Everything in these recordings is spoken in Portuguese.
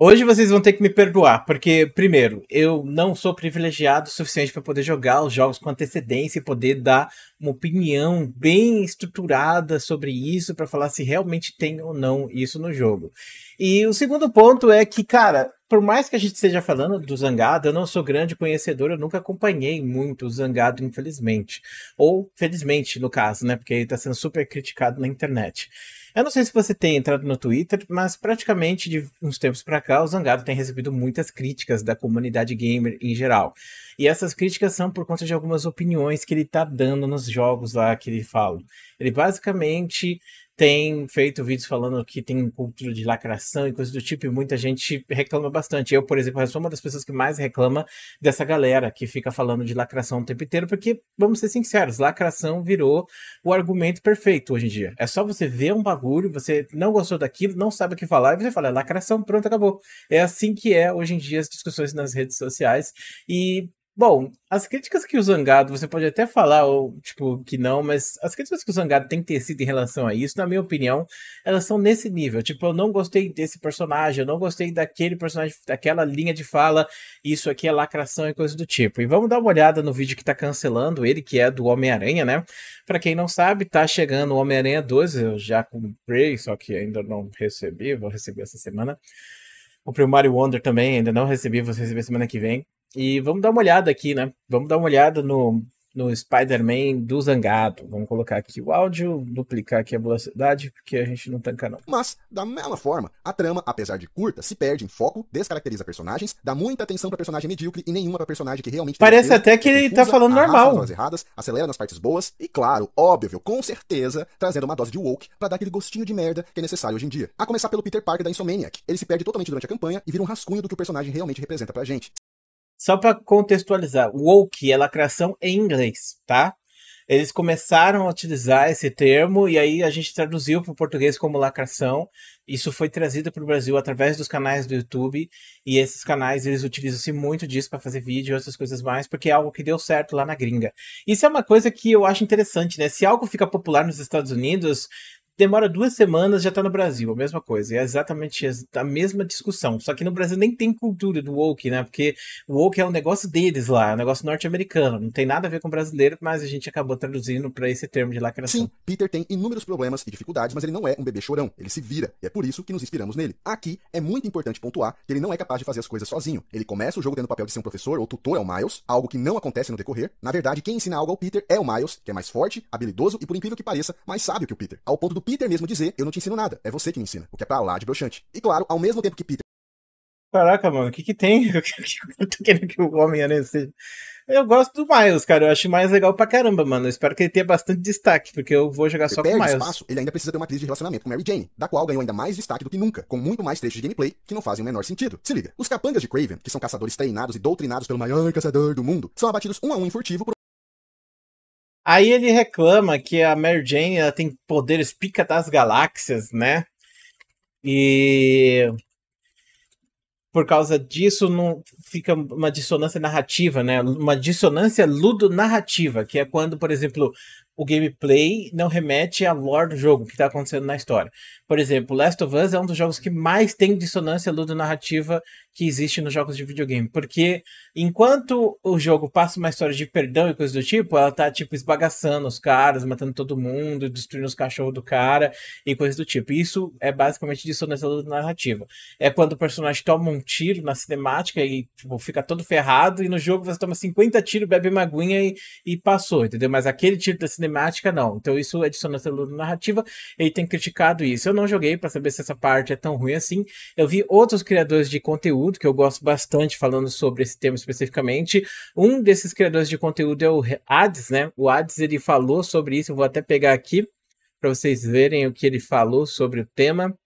Hoje vocês vão ter que me perdoar, porque, primeiro, eu não sou privilegiado o suficiente para poder jogar os jogos com antecedência e poder dar uma opinião bem estruturada sobre isso para falar se realmente tem ou não isso no jogo. E o segundo ponto é que, cara, por mais que a gente esteja falando do Zangado, eu não sou grande conhecedor, eu nunca acompanhei muito o Zangado, infelizmente. Ou felizmente, no caso, né? Porque ele está sendo super criticado na internet. Eu não sei se você tem entrado no Twitter, mas praticamente de uns tempos para cá, o Zangado tem recebido muitas críticas da comunidade gamer em geral. E essas críticas são por conta de algumas opiniões que ele tá dando nos jogos lá que ele fala. Ele basicamente tem feito vídeos falando que tem cultura de lacração e coisas do tipo, e muita gente reclama bastante. Eu, por exemplo, sou uma das pessoas que mais reclama dessa galera que fica falando de lacração o tempo inteiro, porque, vamos ser sinceros, lacração virou o argumento perfeito hoje em dia. É só você ver um bagulho, você não gostou daquilo, não sabe o que falar, e você fala, é lacração, pronto, acabou. É assim que é hoje em dia as discussões nas redes sociais, e Bom, as críticas que o Zangado, você pode até falar, ou, tipo, que não, mas as críticas que o Zangado tem ter sido em relação a isso, na minha opinião, elas são nesse nível. Tipo, eu não gostei desse personagem, eu não gostei daquele personagem, daquela linha de fala, isso aqui é lacração e coisa do tipo. E vamos dar uma olhada no vídeo que tá cancelando ele, que é do Homem-Aranha, né? Pra quem não sabe, tá chegando o Homem-Aranha 12, eu já comprei, só que ainda não recebi, vou receber essa semana. Comprei o Mario Wonder também, ainda não recebi, vou receber semana que vem. E vamos dar uma olhada aqui, né? Vamos dar uma olhada no, no Spider-Man do Zangado. Vamos colocar aqui o áudio, duplicar aqui a velocidade, porque a gente não tanca não. Mas, da mesma forma, a trama, apesar de curta, se perde em foco, descaracteriza personagens, dá muita atenção pra personagem medíocre e nenhuma pra personagem que realmente Parece até que ele tá falando normal. Nas erradas, acelera nas partes boas e, claro, óbvio, com certeza, trazendo uma dose de woke pra dar aquele gostinho de merda que é necessário hoje em dia. A começar pelo Peter Parker da Insomniac. Ele se perde totalmente durante a campanha e vira um rascunho do que o personagem realmente representa pra gente. Só para contextualizar, woke é lacração em inglês, tá? Eles começaram a utilizar esse termo e aí a gente traduziu para o português como lacração. Isso foi trazido para o Brasil através dos canais do YouTube e esses canais eles utilizam-se muito disso para fazer vídeo e outras coisas mais, porque é algo que deu certo lá na gringa. Isso é uma coisa que eu acho interessante, né? Se algo fica popular nos Estados Unidos, demora duas semanas já tá no Brasil, a mesma coisa. É exatamente a mesma discussão. Só que no Brasil nem tem cultura do woke, né? Porque o woke é um negócio deles lá, é um negócio norte-americano. Não tem nada a ver com brasileiro, mas a gente acabou traduzindo para esse termo de lacração. Sim, Peter tem inúmeros problemas e dificuldades, mas ele não é um bebê chorão. Ele se vira. E é por isso que nos inspiramos nele. Aqui é muito importante pontuar que ele não é capaz de fazer as coisas sozinho. Ele começa o jogo tendo o papel de ser um professor ou tutor ao Miles, algo que não acontece no decorrer. Na verdade, quem ensina algo ao Peter é o Miles, que é mais forte, habilidoso e, por incrível que pareça, mais sábio que o Peter. Ao ponto do Peter mesmo dizer: Eu não te ensino nada, é você que me ensina. O que é pra lá de broxante. E claro, ao mesmo tempo que Peter. Caraca, mano, o que que tem? Eu tô querendo que o Homem-Aranha seja. Eu gosto do Miles, cara. Eu acho mais legal pra caramba, mano. Eu espero que ele tenha bastante destaque, porque eu vou jogar só com o Miles. Espaço, ele ainda precisa ter uma crise de relacionamento com Mary Jane, da qual ganhou ainda mais destaque do que nunca, com muito mais trechos de gameplay que não fazem o menor sentido. Se liga, os capangas de Craven, que são caçadores treinados e doutrinados pelo maior caçador do mundo, são abatidos um a um em furtivo por Aí ele reclama que a Mary Jane ela tem poderes pica das galáxias, né? E por causa disso não fica uma dissonância narrativa, né? Uma dissonância ludonarrativa, que é quando, por exemplo, o gameplay não remete à lore do jogo, que está acontecendo na história. Por exemplo, Last of Us é um dos jogos que mais tem dissonância ludonarrativa que existe nos jogos de videogame. Porque enquanto o jogo passa uma história de perdão e coisas do tipo, ela tá, tipo, esbagaçando os caras, matando todo mundo, destruindo os cachorros do cara e coisas do tipo. Isso é basicamente dissonância ludonarrativa. É quando o personagem toma um tiro na cinemática e tipo, fica todo ferrado, e no jogo você toma 50 tiros, bebe uma aguinha e, e passou, entendeu? Mas aquele tiro da cinemática, não. Então isso é dissonância ludonarrativa, ele tem criticado isso. Eu não joguei para saber se essa parte é tão ruim assim. Eu vi outros criadores de conteúdo que eu gosto bastante falando sobre esse tema especificamente. Um desses criadores de conteúdo é o Ades, né? O Ades ele falou sobre isso, eu vou até pegar aqui para vocês verem o que ele falou sobre o tema.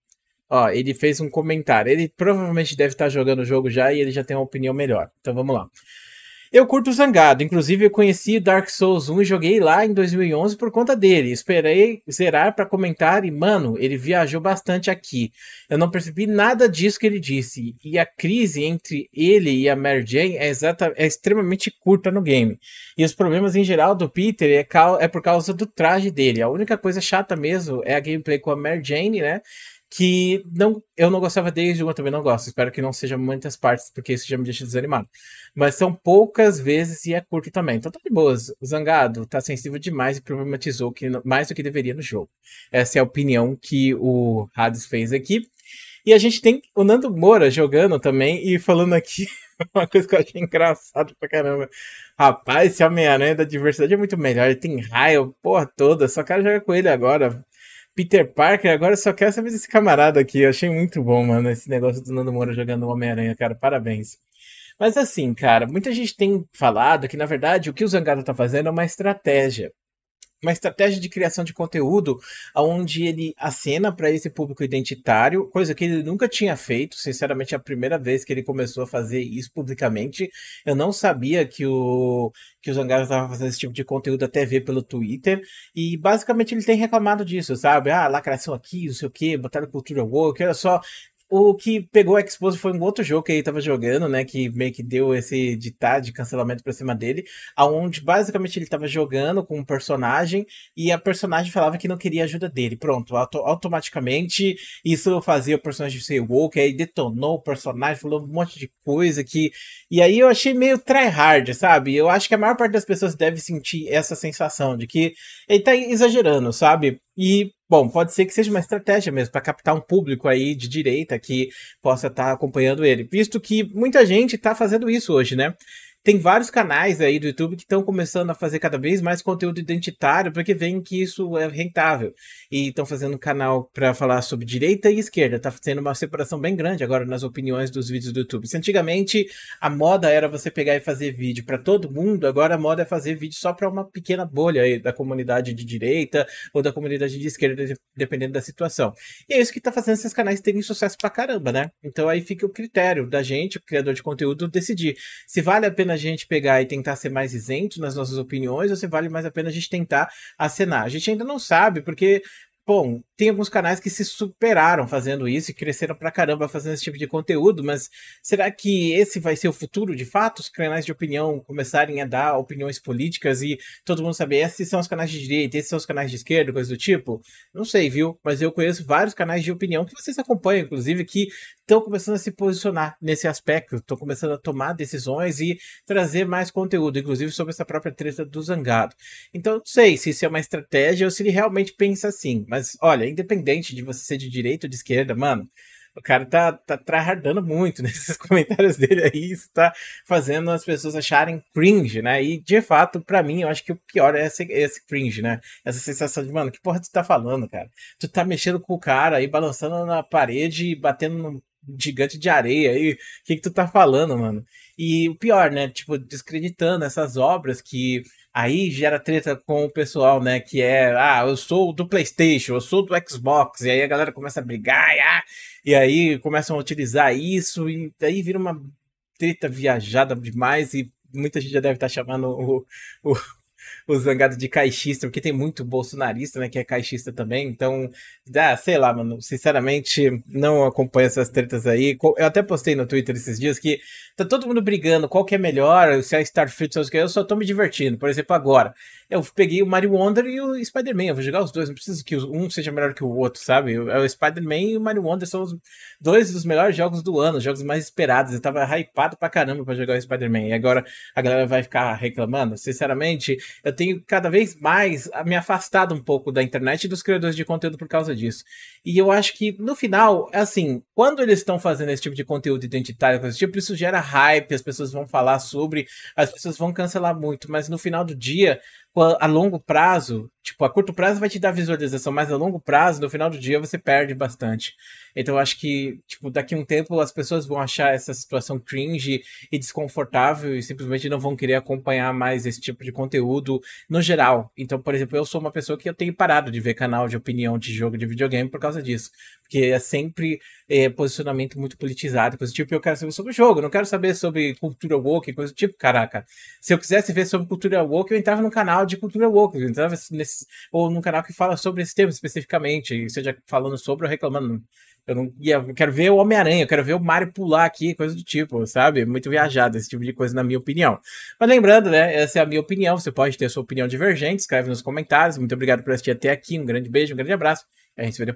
Ó, ele fez um comentário. Ele provavelmente deve estar jogando o jogo já e ele já tem uma opinião melhor. Então vamos lá. Eu curto o Zangado, inclusive eu conheci Dark Souls 1 e joguei lá em 2011 por conta dele. Esperei zerar para comentar e, mano, ele viajou bastante aqui. Eu não percebi nada disso que ele disse. E a crise entre ele e a Mary Jane é, exata, é extremamente curta no game. E os problemas em geral do Peter é, é por causa do traje dele. A única coisa chata mesmo é a gameplay com a Mary Jane, né? Que não, eu não gostava desde um, eu também não gosto. Espero que não seja muitas partes, porque isso já me deixa desanimado. Mas são poucas vezes e é curto também. Então tá de boas. O Zangado tá sensível demais e problematizou que, mais do que deveria no jogo. Essa é a opinião que o Hades fez aqui. E a gente tem o Nando Moura jogando também e falando aqui uma coisa que eu achei engraçado pra caramba. Rapaz, esse Homem-Aranha da diversidade é muito melhor. Ele tem raio, porra toda. Só quero jogar com ele agora. Peter Parker, agora só quero saber desse camarada aqui. Eu achei muito bom, mano, esse negócio do Nando Moura jogando Homem-Aranha, cara. Parabéns. Mas assim, cara, muita gente tem falado que, na verdade, o que o Zangado tá fazendo é uma estratégia uma estratégia de criação de conteúdo onde ele acena para esse público identitário, coisa que ele nunca tinha feito. Sinceramente, é a primeira vez que ele começou a fazer isso publicamente. Eu não sabia que o que o Zangado estava fazendo esse tipo de conteúdo até ver pelo Twitter. E basicamente ele tem reclamado disso, sabe? Ah, lacração aqui, não sei o que, botaram cultura woke, olha só, o que pegou a Expose foi um outro jogo que ele tava jogando, né? Que meio que deu esse ditado de cancelamento pra cima dele. Aonde basicamente ele tava jogando com um personagem e a personagem falava que não queria ajuda dele. Pronto, auto automaticamente isso fazia o personagem ser woke, aí detonou o personagem, falou um monte de coisa que. E aí eu achei meio tryhard, sabe? Eu acho que a maior parte das pessoas deve sentir essa sensação de que ele tá exagerando, sabe? E Bom, pode ser que seja uma estratégia mesmo para captar um público aí de direita que possa estar tá acompanhando ele, visto que muita gente está fazendo isso hoje, né? Tem vários canais aí do YouTube que estão começando a fazer cada vez mais conteúdo identitário, porque veem que isso é rentável. E estão fazendo canal para falar sobre direita e esquerda. Tá sendo uma separação bem grande agora nas opiniões dos vídeos do YouTube. Se antigamente a moda era você pegar e fazer vídeo para todo mundo, agora a moda é fazer vídeo só para uma pequena bolha aí da comunidade de direita ou da comunidade de esquerda, dependendo da situação. E é isso que tá fazendo esses canais terem sucesso pra caramba, né? Então aí fica o critério da gente, o criador de conteúdo, decidir se vale a pena pena a gente pegar e tentar ser mais isento nas nossas opiniões ou se vale mais a pena a gente tentar acenar? A gente ainda não sabe, porque Bom, tem alguns canais que se superaram fazendo isso e cresceram pra caramba fazendo esse tipo de conteúdo, mas será que esse vai ser o futuro de fato? Os canais de opinião começarem a dar opiniões políticas e todo mundo saber esses são os canais de direita, esses são os canais de esquerda, coisa do tipo? Não sei, viu? Mas eu conheço vários canais de opinião que vocês acompanham, inclusive, que estão começando a se posicionar nesse aspecto, estão começando a tomar decisões e trazer mais conteúdo, inclusive sobre essa própria treta do Zangado. Então, não sei se isso é uma estratégia ou se ele realmente pensa assim. Mas, olha, independente de você ser de direita ou de esquerda, mano, o cara tá, tá tryhardando muito nesses comentários dele aí, isso tá fazendo as pessoas acharem cringe, né? E, de fato, para mim, eu acho que o pior é esse, esse cringe, né? Essa sensação de, mano, que porra tu tá falando, cara? Tu tá mexendo com o cara aí, balançando na parede e batendo no gigante de areia aí, o que que tu tá falando, mano? E o pior, né? Tipo, descreditando essas obras que Aí gera treta com o pessoal, né? Que é, ah, eu sou do PlayStation, eu sou do Xbox, e aí a galera começa a brigar, e, ah, e aí começam a utilizar isso, e aí vira uma treta viajada demais, e muita gente já deve estar chamando o, o, o Zangado de caixista, porque tem muito bolsonarista, né, que é caixista também, então, ah, sei lá, mano, sinceramente, não acompanho essas tretas aí. Eu até postei no Twitter esses dias que tá todo mundo brigando qual que é melhor, se é Starfield, se eu só tô me divertindo. Por exemplo, agora, eu peguei o Mario Wonder e o Spider-Man, eu vou jogar os dois, não preciso que um seja melhor que o outro, sabe? É o Spider-Man e o Mario Wonder são os dois dos melhores jogos do ano, os jogos mais esperados. Eu tava hypado pra caramba pra jogar o Spider-Man. E agora a galera vai ficar reclamando. Sinceramente, eu tenho cada vez mais me afastado um pouco da internet e dos criadores de conteúdo por causa disso. E eu acho que, no final, assim, quando eles estão fazendo esse tipo de conteúdo identitário, coisa tipo, isso gera hype, as pessoas vão falar sobre, as pessoas vão cancelar muito, mas no final do dia, a longo prazo, tipo, a curto prazo vai te dar visualização, mas a longo prazo, no final do dia, você perde bastante. Então acho que, tipo, daqui a um tempo as pessoas vão achar essa situação cringe e desconfortável e simplesmente não vão querer acompanhar mais esse tipo de conteúdo no geral. Então, por exemplo, eu sou uma pessoa que eu tenho parado de ver canal de opinião de jogo de videogame por causa disso. Porque é sempre é, posicionamento muito politizado, coisa do tipo, eu quero saber sobre o jogo, não quero saber sobre cultura woke, coisa do tipo, caraca. Se eu quisesse ver sobre cultura woke, eu entrava num canal de cultura woke, entrava nesse, ou num canal que fala sobre esse tema especificamente, seja falando sobre ou reclamando. Eu não eu quero ver o Homem-Aranha, eu quero ver o Mario pular aqui, coisa do tipo, sabe? Muito viajado esse tipo de coisa, na minha opinião. Mas lembrando, né? Essa é a minha opinião. Você pode ter sua opinião divergente, escreve nos comentários. Muito obrigado por assistir até aqui. Um grande beijo, um grande abraço. A gente se vê depois.